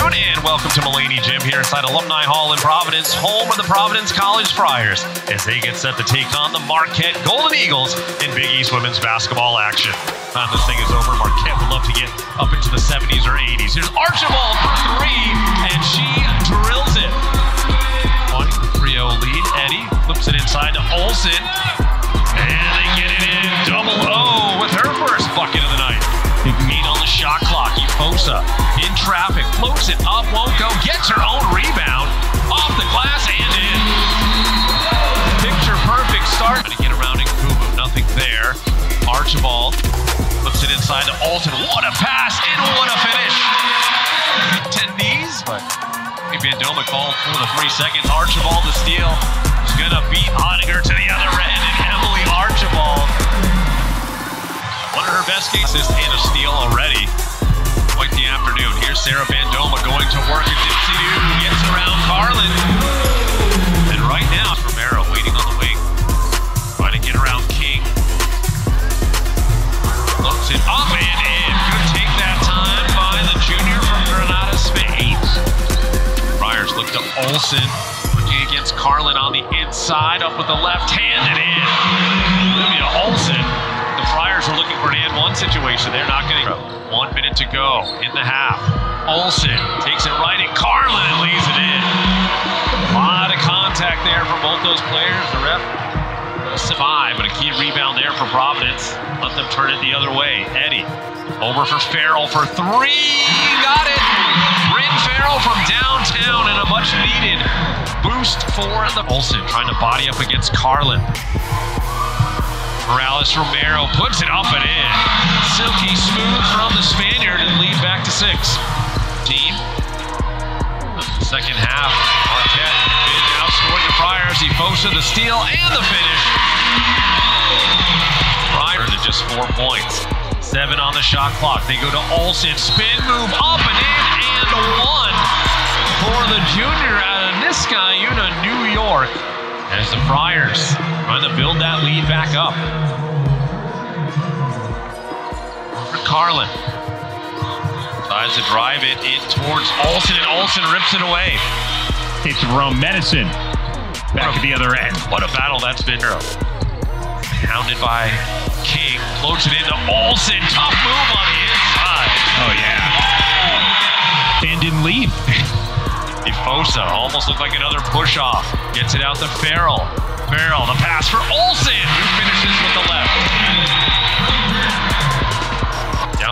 and welcome to Mullaney Gym here inside Alumni Hall in Providence, home of the Providence College Friars, as they get set to take on the Marquette Golden Eagles in Big East women's basketball action. Time this thing is over, Marquette would love to get up into the 70s or 80s. Here's Archibald for three, and she drills it. 1 3 0 lead. Eddie flips it inside to Olson, traffic, floats it up, won't go, gets her own rebound off the glass and in. Picture perfect start. Trying to get around in Kumu, nothing there. Archibald flips it inside to Alton. What a pass and what a finish. Attendees, but maybe Bandoma called for the three seconds. Archibald the steal. He's gonna beat Hottinger to the other end, and Emily Archibald one of her best cases and a steal already. Sarah Bandoma going to work at Dipsy Doo. Gets around Karlen. And right now, Romero waiting on the wing. Trying to get around King. Looks it up and in. Good take that time by the junior from Granada Spades. Friars look to Olson. looking against Karlen on the inside. Up with the left hand and in. Olivia Olson the Friars are looking for an and one situation. They're not getting one minute to go in the half. Olson takes it right, and Karlen and leaves it in. A lot of contact there from both those players. The ref five, but a key rebound there for Providence. Let them turn it the other way. Eddie over for Farrell for three. Got it. Bryn Farrell from downtown and a much needed boost for the Olson trying to body up against Karlen. Morales Romero puts it up and in. Silky smooth from the Spaniard and lead back to six. Second half, Marquette been outscoring the Friars. He Efosa the steal and the finish. Friars at just four points. Seven on the shot clock. They go to Olson. Spin move up and in and one for the junior out of Niskayuna, New York as the Friars trying to build that lead back up. For Karlen. Tries to drive it in towards Olson, and Olson rips it away. It's Rome Medicine. Back at the other end. What a battle that's been. Hounded by King. Floats it into Olson. Tough move on the inside. Oh, yeah. And didn't leave. Efosa almost looked like another push off. Gets it out to Farrell. Farrell, the pass for Olson, who finishes with the left.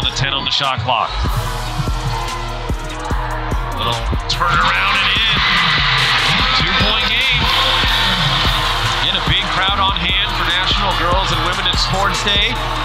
Down to 10 on the shot clock. Little turn around and in. Two point game. Again, a big crowd on hand for National Girls and Women in Sports Day.